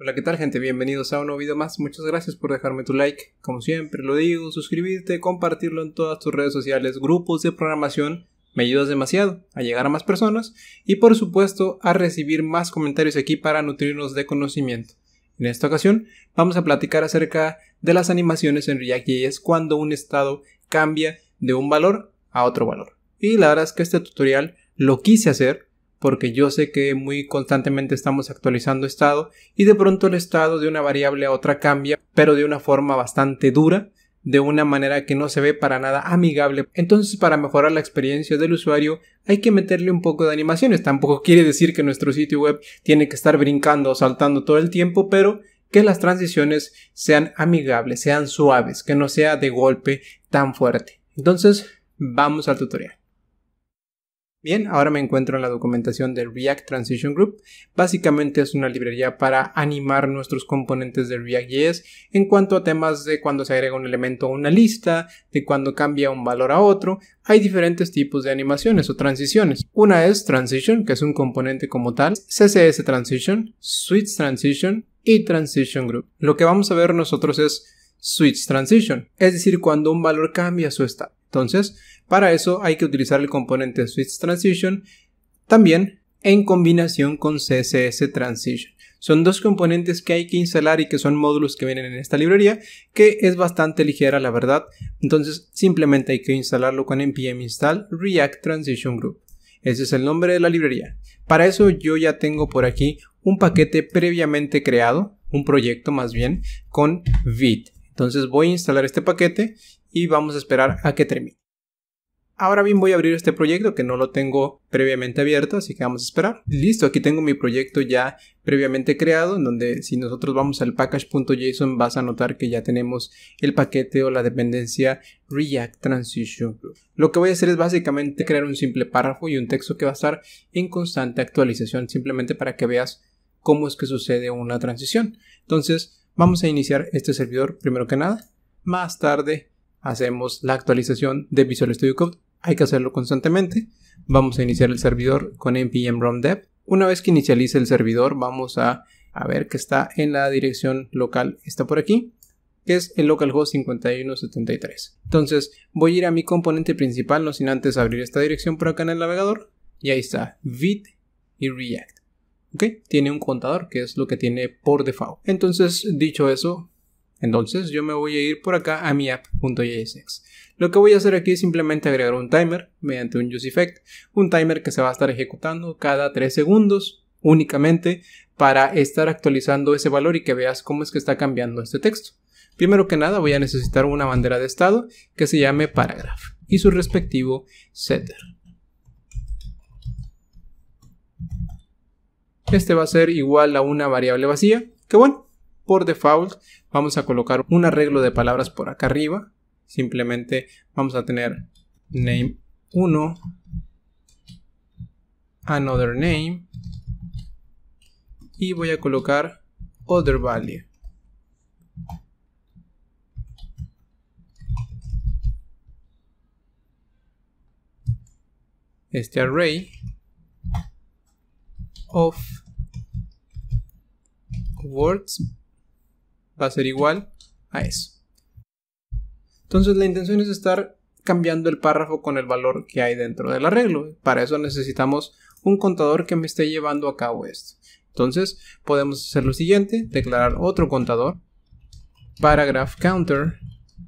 Hola, ¿qué tal gente? Bienvenidos a un nuevo video más. Muchas gracias por dejarme tu like. Como siempre lo digo, suscribirte, compartirlo en todas tus redes sociales, grupos de programación. Me ayudas demasiado a llegar a más personas y por supuesto a recibir más comentarios aquí para nutrirnos de conocimiento. En esta ocasión vamos a platicar acerca de las animaciones en React.js cuando un estado cambia de un valor a otro valor. Y la verdad es que este tutorial lo quise hacer porque yo sé que muy constantemente estamos actualizando estado y de pronto el estado de una variable a otra cambia, pero de una forma bastante dura, de una manera que no se ve para nada amigable. Entonces, para mejorar la experiencia del usuario, hay que meterle un poco de animaciones. Tampoco quiere decir que nuestro sitio web tiene que estar brincando o saltando todo el tiempo, pero que las transiciones sean amigables, sean suaves, que no sea de golpe tan fuerte. Entonces, vamos al tutorial. Bien, ahora me encuentro en la documentación de React Transition Group. Básicamente es una librería para animar nuestros componentes de React.js en cuanto a temas de cuando se agrega un elemento a una lista, de cuando cambia un valor a otro. Hay diferentes tipos de animaciones o transiciones. Una es Transition, que es un componente como tal, CSS Transition, Switch Transition y Transition Group. Lo que vamos a ver nosotros es Switch Transition, es decir, cuando un valor cambia su estado. Entonces, para eso hay que utilizar el componente Switch Transition también en combinación con CSS Transition. Son dos componentes que hay que instalar y que son módulos que vienen en esta librería, que es bastante ligera la verdad. Entonces simplemente hay que instalarlo con npm install React Transition Group. Ese es el nombre de la librería. Para eso yo ya tengo por aquí un paquete previamente creado, un proyecto más bien, con Vite. Entonces voy a instalar este paquete y vamos a esperar a que termine. Ahora bien voy a abrir este proyecto que no lo tengo previamente abierto, así que vamos a esperar. Listo, aquí tengo mi proyecto ya previamente creado, en donde si nosotros vamos al package.json vas a notar que ya tenemos el paquete o la dependencia React Transition. Lo que voy a hacer es básicamente crear un simple párrafo y un texto que va a estar en constante actualización, simplemente para que veas cómo es que sucede una transición. Entonces, vamos a iniciar este servidor primero que nada. Más tarde hacemos la actualización de Visual Studio Code. Hay que hacerlo constantemente. Vamos a iniciar el servidor con npm run dev. Una vez que inicialice el servidor, vamos a, ver que está en la dirección local, está por aquí, que es el localhost 5173. Entonces, voy a ir a mi componente principal, no sin antes abrir esta dirección por acá en el navegador. Y ahí está, Vite y React. ¿Ok? Tiene un contador, que es lo que tiene por default. Entonces, dicho eso, entonces yo me voy a ir por acá a mi app.jsx. Lo que voy a hacer aquí es simplemente agregar un timer mediante un useEffect, un timer que se va a estar ejecutando cada 3 segundos únicamente para estar actualizando ese valor y que veas cómo es que está cambiando este texto. Primero que nada voy a necesitar una bandera de estado que se llame paragraph y su respectivo setter. Este va a ser igual a una variable vacía, que bueno, por default vamos a colocar un arreglo de palabras por acá arriba. Simplemente vamos a tener name 1, another name y voy a colocar other value. Este array of words va a ser igual a eso. Entonces la intención es estar cambiando el párrafo con el valor que hay dentro del arreglo. Para eso necesitamos un contador que me esté llevando a cabo esto. Entonces podemos hacer lo siguiente, declarar otro contador, paragraph counter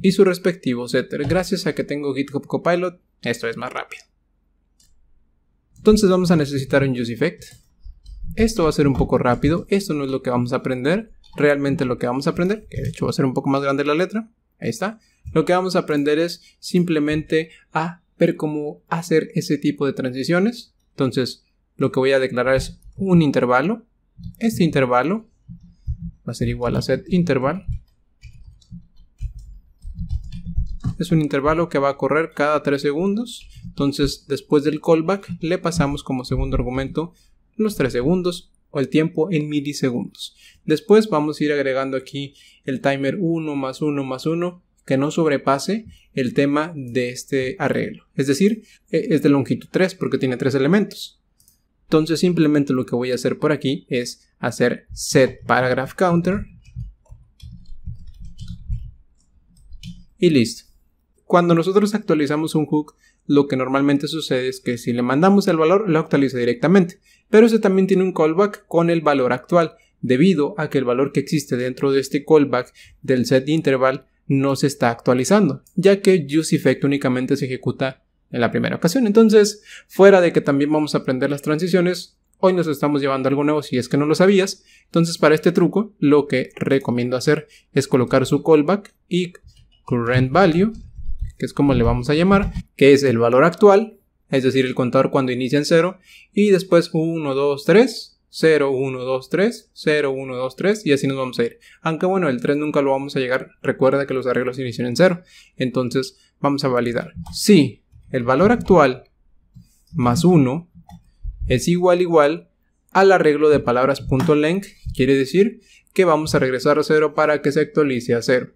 y su respectivo setter. Gracias a que tengo GitHub Copilot, esto es más rápido. Entonces vamos a necesitar un useEffect. Esto va a ser un poco rápido, esto no es lo que vamos a aprender, realmente lo que vamos a aprender, que de hecho va a ser un poco más grande la letra, ahí está, lo que vamos a aprender es simplemente a ver cómo hacer ese tipo de transiciones. Entonces, lo que voy a declarar es un intervalo. Este intervalo va a ser igual a set interval. Es un intervalo que va a correr cada 3 segundos. Entonces, después del callback, le pasamos como segundo argumento los 3 segundos o el tiempo en milisegundos. Después vamos a ir agregando aquí el timer 1 más 1 más 1 que no sobrepase el tema de este arreglo. Es decir, e, es de longitud 3 porque tiene 3 elementos. Entonces simplemente lo que voy a hacer por aquí es hacer set paragraph counter y listo. Cuando nosotros actualizamos un hook, lo que normalmente sucede es que si le mandamos el valor, lo actualiza directamente. Pero ese también tiene un callback con el valor actual, debido a que el valor que existe dentro de este callback del set interval no se está actualizando, ya que useEffect únicamente se ejecuta en la primera ocasión. Entonces, fuera de que también vamos a aprender las transiciones, hoy nos estamos llevando algo nuevo si es que no lo sabías. Entonces, para este truco, lo que recomiendo hacer es colocar su callback y current value, que es como le vamos a llamar, que es el valor actual, es decir, el contador cuando inicia en 0, y después 1, 2, 3, 0, 1, 2, 3, 0, 1, 2, 3, y así nos vamos a ir. Aunque bueno, el 3 nunca lo vamos a llegar, recuerda que los arreglos inician en 0, entonces vamos a validar. Si el valor actual más 1 es igual igual al arreglo de palabras .length, quiere decir que vamos a regresar a 0 para que se actualice a 0.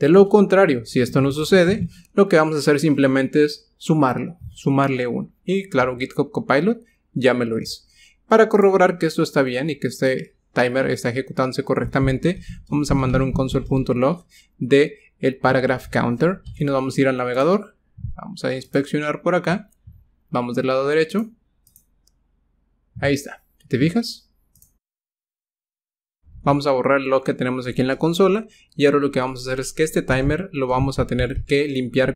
De lo contrario, si esto no sucede, lo que vamos a hacer simplemente es sumarlo, sumarle 1. Y claro, GitHub Copilot ya me lo hizo. Para corroborar que esto está bien y que este timer está ejecutándose correctamente, vamos a mandar un console.log de el paragraph counter y nos vamos a ir al navegador. Vamos a inspeccionar por acá. Vamos del lado derecho. Ahí está. ¿Te fijas? Vamos a borrar lo que tenemos aquí en la consola y ahora lo que vamos a hacer es que este timer lo vamos a tener que limpiar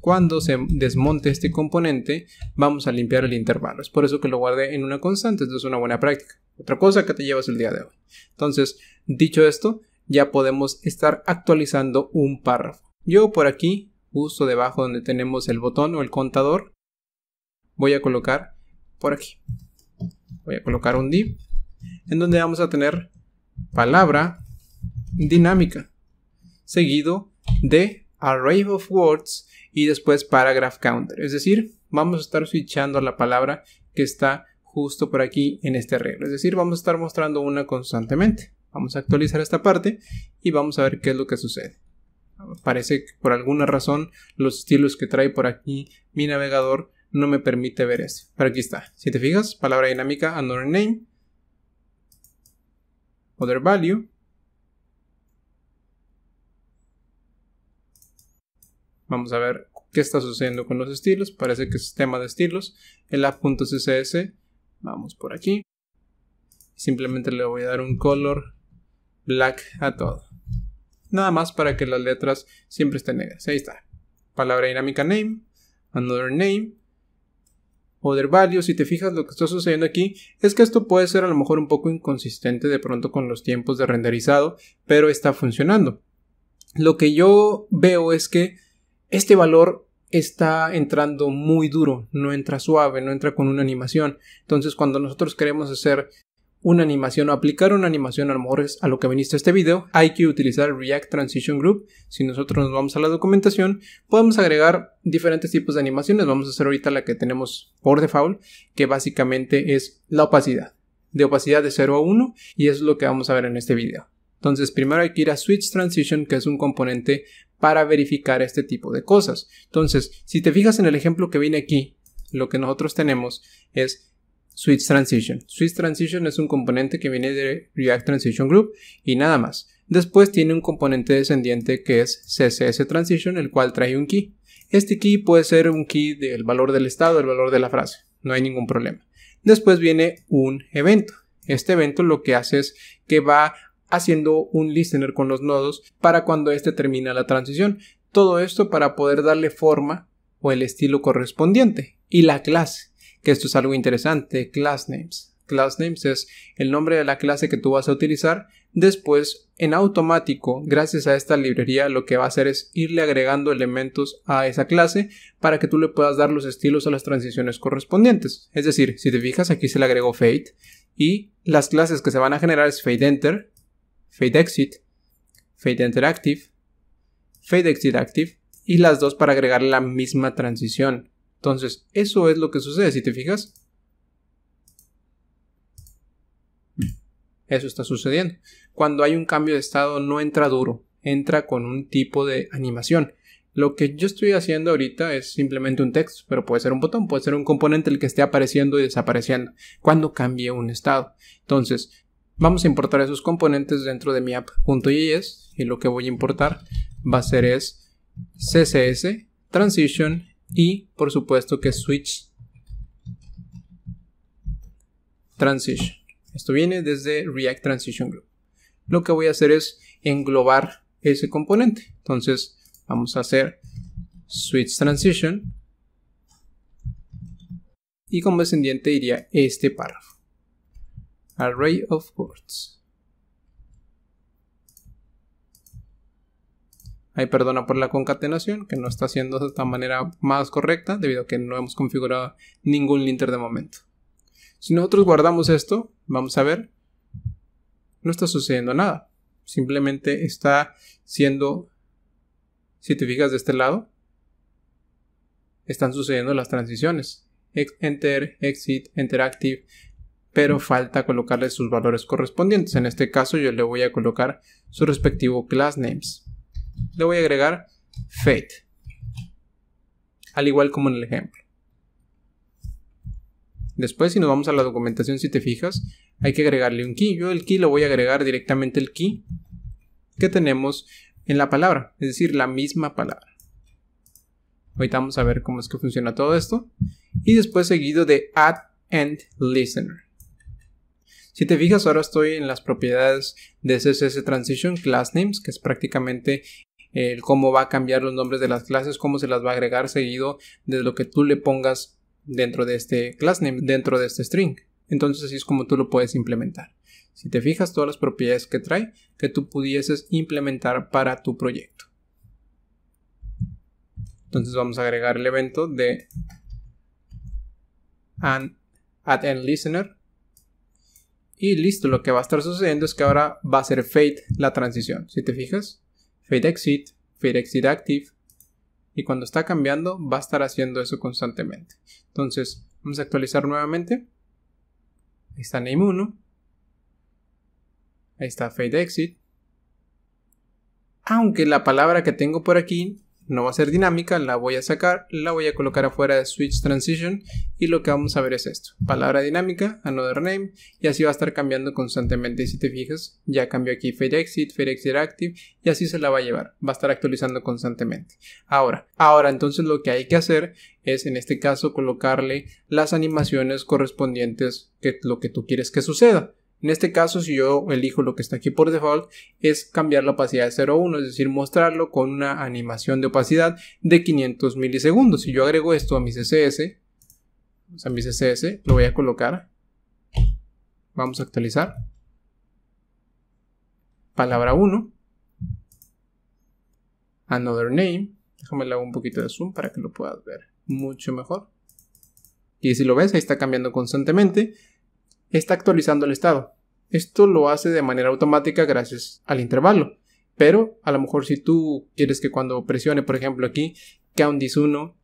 cuando se desmonte este componente vamos a limpiar el intervalo. Es por eso que lo guardé en una constante esto es una buena práctica. Otra cosa que te llevas el día de hoy. Entonces dicho esto ya podemos estar actualizando un párrafo. Yo por aquí justo debajo donde tenemos el botón o el contador voy a colocar por aquí. Voy a colocar un div en donde vamos a tener palabra dinámica, seguido de array of words y después paragraph counter. Es decir, vamos a estar switchando la palabra que está justo por aquí en este arreglo. Es decir, vamos a estar mostrando una constantemente. Vamos a actualizar esta parte y vamos a ver qué es lo que sucede. Parece que por alguna razón los estilos que trae por aquí mi navegador no me permite ver eso. Pero aquí está. Si te fijas, palabra dinámica, another name, other value vamos a ver qué está sucediendo con los estilos. Parece que es tema de estilos. El app.css vamos por aquí. Simplemente le voy a dar un color black a todo. Nada más para que las letras siempre estén negras. Ahí está. Palabra dinámica name another name other value, si te fijas lo que está sucediendo aquí es que esto puede ser a lo mejor un poco inconsistente de pronto con los tiempos de renderizado, pero está funcionando. Lo que yo veo es que este valor está entrando muy duro, no entra suave, no entra con una animación. Entonces cuando nosotros queremos hacer una animación o aplicar una animación a lo a lo que viniste a este video, hay que utilizar React Transition Group. Si nosotros nos vamos a la documentación, podemos agregar diferentes tipos de animaciones. Vamos a hacer ahorita la que tenemos por default, que básicamente es la opacidad. De opacidad de 0 a 1 y es lo que vamos a ver en este video. Entonces, primero hay que ir a Switch Transition, que es un componente para verificar este tipo de cosas. Entonces, si te fijas en el ejemplo que viene aquí, lo que nosotros tenemos es Switch Transition. Switch Transition es un componente que viene de React Transition Group y nada más. Después tiene un componente descendiente que es CSS Transition, el cual trae un key. Este key puede ser un key del valor del estado, el valor de la frase. No hay ningún problema. Después viene un evento. Este evento lo que hace es que va haciendo un listener con los nodos para cuando éste termina la transición. Todo esto para poder darle forma o el estilo correspondiente. Y la clase que esto es algo interesante, class names. Class names es el nombre de la clase que tú vas a utilizar. Después, en automático, gracias a esta librería, lo que va a hacer es irle agregando elementos a esa clase para que tú le puedas dar los estilos a las transiciones correspondientes. Es decir, si te fijas, aquí se le agregó fade y las clases que se van a generar es fade enter, fade exit, fade enter active, fade exit active y las dos para agregar la misma transición. Entonces, eso es lo que sucede, si te fijas. Eso está sucediendo. Cuando hay un cambio de estado no entra duro, entra con un tipo de animación. Lo que yo estoy haciendo ahorita es simplemente un texto, pero puede ser un botón, puede ser un componente el que esté apareciendo y desapareciendo cuando cambie un estado. Entonces, vamos a importar esos componentes dentro de mi app.js y lo que voy a importar va a ser es css, transition y por supuesto que switch transition. Esto viene desde React Transition Group. Lo que voy a hacer es englobar ese componente. Entonces, Vamos a hacer switch transition. Y como descendiente iría este párrafo. Array of words. Ahí perdona por la concatenación, que no está haciendo de esta manera más correcta, debido a que no hemos configurado ningún linter de momento. Si nosotros guardamos esto, vamos a ver, no está sucediendo nada. Simplemente está siendo si te fijas de este lado, están sucediendo las transiciones. Enter, exit, interactive, pero falta colocarle sus valores correspondientes. En este caso yo le voy a colocar su respectivo class names. Le voy a agregar fate, al igual como en el ejemplo. Después, si nos vamos a la documentación, si te fijas, hay que agregarle un key. Yo el key lo voy a agregar directamente el key que tenemos en la palabra, es decir, la misma palabra. Ahorita vamos a ver cómo es que funciona todo esto. Y después seguido de add end listener. Si te fijas, ahora estoy en las propiedades de CSS Transition Class Names, que es prácticamente el cómo va a cambiar los nombres de las clases, cómo se las va a agregar seguido de lo que tú le pongas dentro de este class name, dentro de este string. Entonces así es como tú lo puedes implementar. Si te fijas todas las propiedades que trae que tú pudieses implementar para tu proyecto. Entonces vamos a agregar el evento de add end listener. Y listo, lo que va a estar sucediendo es que ahora va a ser fade la transición. Si te fijas, fade exit, fade exit active. Y cuando está cambiando, va a estar haciendo eso constantemente. Entonces, vamos a actualizar nuevamente. Ahí está name 1. Ahí está fade exit. Aunque la palabra que tengo por aquí no va a ser dinámica, la voy a sacar, la voy a colocar afuera de switch transition y lo que vamos a ver es esto. Palabra dinámica, another name y así va a estar cambiando constantemente. Si te fijas, ya cambió aquí fade exit, fade exit active y así se la va a llevar. Va a estar actualizando constantemente. Ahora, ahora entonces lo que hay que hacer es en este caso colocarle las animaciones correspondientes que lo que tú quieres que suceda. En este caso, si yo elijo lo que está aquí por default, es cambiar la opacidad de 0.1, es decir, mostrarlo con una animación de opacidad de 500 milisegundos. Si yo agrego esto a mi CSS, a mi CSS, lo voy a colocar. Vamos a actualizar. Palabra 1. Another name. Déjame le hago un poquito de zoom para que lo puedas ver mucho mejor. Y si lo ves, ahí está cambiando constantemente está actualizando el estado. Esto lo hace de manera automática gracias al intervalo. Pero a lo mejor si tú quieres que cuando presione, por ejemplo aquí, count this 1,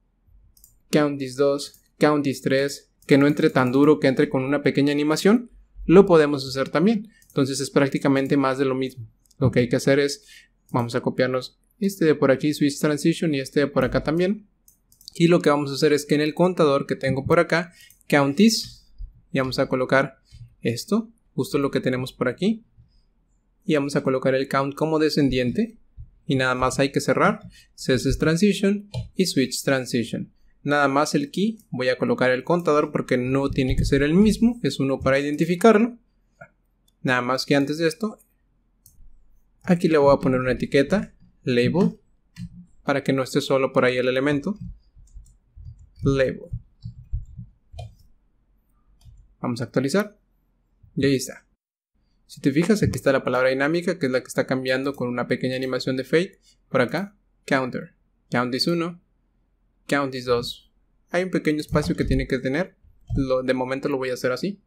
count this 2, count this 3, que no entre tan duro, que entre con una pequeña animación, lo podemos hacer también. Entonces es prácticamente más de lo mismo. Lo que hay que hacer es, vamos a copiarnos este de por aquí, switch transition, y este de por acá también. Y lo que vamos a hacer es que en el contador que tengo por acá, count this, y vamos a colocar esto, justo lo que tenemos por aquí. Y vamos a colocar el count como descendiente. Y nada más hay que cerrar CSS Transition y Switch Transition. Nada más el key, voy a colocar el contador porque no tiene que ser el mismo, es uno para identificarlo. Nada más que antes de esto, aquí le voy a poner una etiqueta, label, para que no esté solo por ahí el elemento. Label. Vamos a actualizar. Y ahí está. Si te fijas, aquí está la palabra dinámica, que es la que está cambiando con una pequeña animación de fade. Por acá, counter. Count is 1. Count is 2. Hay un pequeño espacio que tiene que tener. de momento lo voy a hacer así.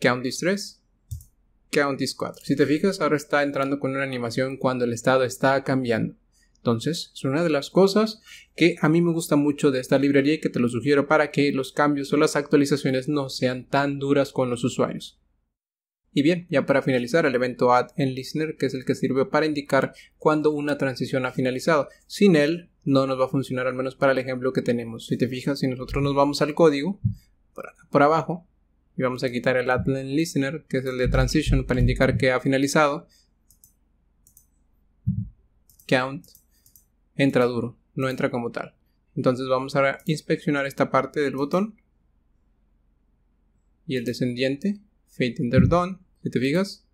Count is 3. Count is 4. Si te fijas, ahora está entrando con una animación cuando el estado está cambiando. Entonces, es una de las cosas que a mí me gusta mucho de esta librería y que te lo sugiero para que los cambios o las actualizaciones no sean tan duras con los usuarios. Y bien, ya para finalizar, el evento add en listener, que es el que sirve para indicar cuando una transición ha finalizado. Sin él, no nos va a funcionar, al menos para el ejemplo que tenemos. Si te fijas, si nosotros nos vamos al código, por por abajo, y vamos a quitar el add en listener, que es el de transition, para indicar que ha finalizado, count entra duro, no entra como tal. Entonces vamos a inspeccionar esta parte del botón y el descendiente, fade enter done, si te fijas,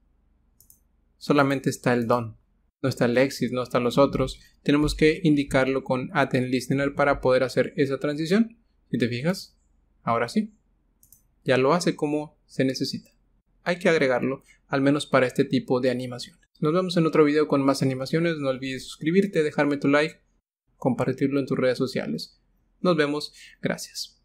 solamente está el done, no está el exit, no están los otros. Tenemos que indicarlo con add listener para poder hacer esa transición. Si te fijas, ahora sí, ya lo hace como se necesita. Hay que agregarlo, al menos para este tipo de animaciones. Nos vemos en otro video con más animaciones. No olvides suscribirte, dejarme tu like, compartirlo en tus redes sociales. Nos vemos. Gracias.